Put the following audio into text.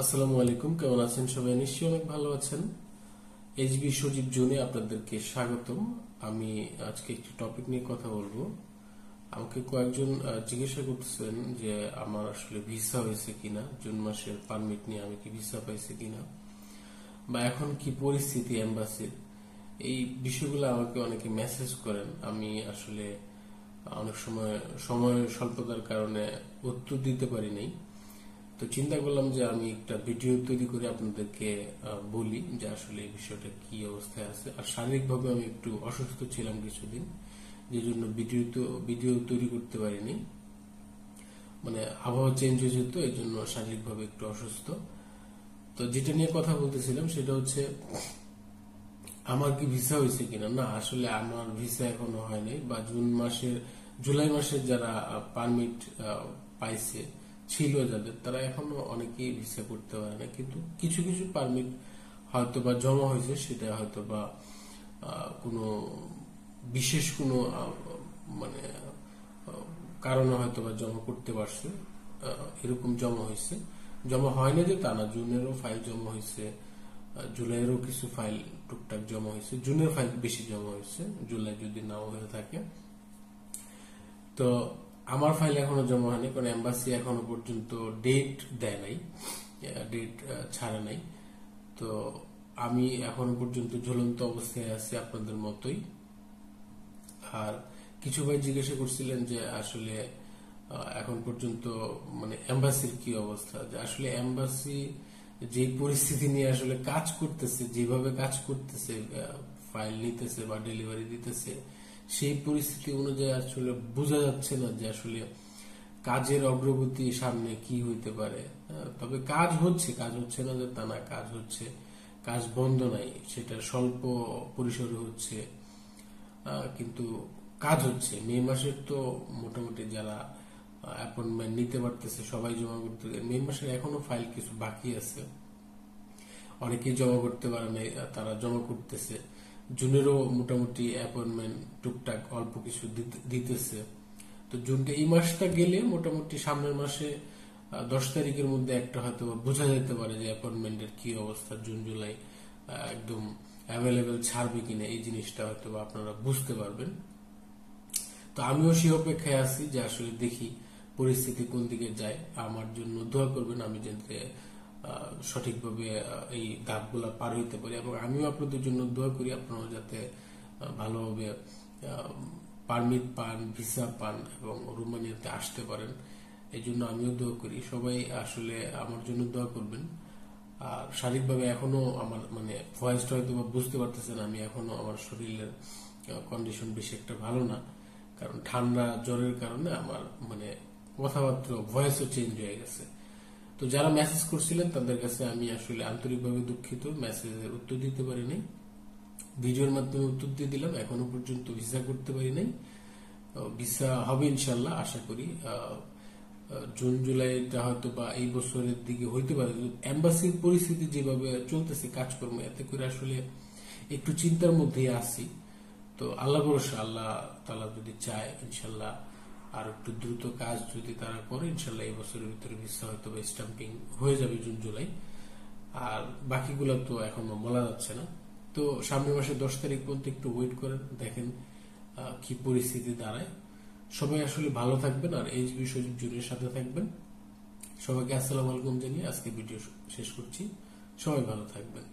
আসসালামু আলাইকুম, কেমন আছেন সবাই? নিশ্চয়ই অনেক ভালো আছেন। এইচবি সজীব জোনে আপনাদেরকে স্বাগতম। আমি আজকে একটি টপিক নিয়ে কথা বলব। আমাকে কয়েকজন জিজ্ঞাসা করতেছেন যে আমার আসলে ভিসা হয়েছে কিনা, জুন মাসের পারমিট নিয়ে আমি কি ভিসা পাইছি কিনা, বা এখন কি পরিস্থিতি এম্বাসির এই বিষয়গুলো আমাকে অনেকে মেসেজ করেন। আমি আসলে অনেক সময় সময় স্বল্পতার কারণে উত্তর দিতে পারি নাই। তো চিন্তা করলাম যে আমি একটা ভিডিও তৈরি করে আপনাদেরকে বলি যে আসলে এই বিষয়টা কি অবস্থায় আছে। আর শারীরিকভাবে আমি একটু অসুস্থ ছিলাম কিছুদিন যে জন্য ভিডিও তো, ভিডিও তৈরি করতে পারিনি। মানে আবহাওয়া চেঞ্জ হয়ে যেত এই জন্য শারীরিকভাবে একটু অসুস্থ। তো যেটা নিয়ে কথা বলতেছিলাম সেটা হচ্ছে, আমার কি ভিসা হয়েছে কিনা? না, আসলে আমার ভিসা এখনও হয়নি বা জুন মাসের, জুলাই মাসের যারা পারমিট পাইছে ছিল যাদের, তারা এখনও অনেকেই ভিসা করতে পারে না, কিন্তু কিছু কিছু পারমিট হয়তো বা জমা হয়েছে, সেটা হয়তো বা কোনো বিশেষ কোনো মানে কারণে হয়তো বা জমা করতে পারছে এরকম জমা হয়েছে। জমা হয় না যে তা না জুনেরও ফাইল জমা হয়েছে জুলাইয়েরও কিছু ফাইল টুকটাক জমা হয়েছে, জুনের ফাইল বেশি জমা হয়েছে, জুলাই যদি নাও হয়ে থাকে। তো আমার ফাইল এখনও জমা হয়নি, কারণ এম্বাসি এখনও পর্যন্ত ডেট দেয় নাই ডেট ছাড়ে নাই। তো আমি এখনও পর্যন্ত ঝুলন্ত অবস্থায় আছি আপনাদের মতোই। আর কিছু ভাই জিজ্ঞাসা করছিলেন যে আসলে এখন পর্যন্ত মানে এম্বাসির কি অবস্থা? যে আসলে এম্বাসি যে পরিস্থিতি নিয়ে আসলে কাজ করতেছে, যেভাবে কাজ করতেছে ফাইল নিতেছে বা ডেলিভারি দিতেছে সেই পরিস্থিতি অনুযায়ী আসলে বোঝা যাচ্ছে না যে আসলে কাজের অগ্রগতি সামনে কি হইতে পারে। তবে কাজ হচ্ছে কাজ হচ্ছে না যে তা না, কাজ হচ্ছে, কাজ বন্ধ নাই, সেটা স্বল্প পরিসরে হচ্ছে কিন্তু কাজ হচ্ছে। মে মাসের তো মোটামুটি যারা অ্যাপয়েন্টমেন্ট নিতে পারতেছে, সবাই জমা করতে, মে মাসের এখনও ফাইল কিছু বাকি আছে। অনেকেই জমা করতে পারে নাই তারা জমা করতেছে। জুনেরও মোটামুটি অ্যাপয়েন্টমেন্ট টুকটাক অল্প কিছু দিতেছে। তো জুনটা এই মাসটা গেলে মোটামুটি সামনের মাসে দশ তারিখের মধ্যে একটা হয়তো বোঝা যেতে পারে যে অ্যাপয়েন্টমেন্টের কি অবস্থা, জুন, জুলাই একদম অ্যাভেলেবেল ছাড়বে কিনা এই জিনিসটা হয়তো আপনারা বুঝতে পারবেন। তো আমিও সে অপেক্ষায় আছি যে আসলে দেখি পরিস্থিতি কোন দিকে যায়। আমার জন্য দোয়া করবেন, আমি যাতে সঠিকভাবে এই ধাপগুলা পার হইতে পারি। এবং আমিও আপনাদের জন্য দোয়া করি আপনারাও যাতে ভালোভাবে পারমিট পান ভিসা পান এবং রোমানিয়াতে আসতে পারেন। এই জন্য আমিও দোয়া করি। সবাই আসলে আমার জন্য দোয়া করবেন। আর শারীরিকভাবে এখনও আমার মানে ভয়েসটা হয়তো বা বুঝতে পারতেছেন আমি, এখনও আমার শরীরের কন্ডিশন বেশি একটা ভালো না। কারণ ঠান্ডা, জ্বরের কারণে আমার মানে কথাবার্তা ভয়েসও চেঞ্জ হয়ে গেছে। তো যারা মেসেজ করছিলেন, তাদের কাছে আমি আসলে আন্তরিকভাবে দুঃখিত। মেসেজের উত্তর দিতে পারি নাই ভিডিওর মাধ্যমে উত্তর দিয়ে দিলাম। এখনও পর্যন্ত ভিসা করতে পারি নাই। ভিসা হবে ইনশাল্লাহ, আশা করি। জুন, জুলাইটা হয়তো বা এই বছরের দিকে হইতে পারে। এম্বাসির পরিস্থিতি যেভাবে চলতেছে, কাজকর্ম, এতে করে আসলে একটু চিন্তার মধ্যেই আছি। তো আল্লাহ ভরসা, আল্লাহ তালা যদি চায়, ইনশাল্লাহ আর একটু দ্রুত কাজ যদি তারা করে ইনশাল্লাহ এই বছরের ভিতরে ভিসা হয়তো বা স্টাম্পিং হয়ে যাবে জুন, জুলাই। আর বাকিগুলো তো এখনও বলা যাচ্ছে না। তো সামনের মাসে দশ তারিখ পর্যন্ত একটু ওয়েট করেন, দেখেন কি পরিস্থিতি দাঁড়ায়। সবাই আসলে ভালো থাকবেন আর এইচ বি সজীব জুনের সাথে থাকবেন। সবাইকে আসসালাম আলাইকুম জানিয়ে আজকে ভিডিও শেষ করছি। সবাই ভালো থাকবেন।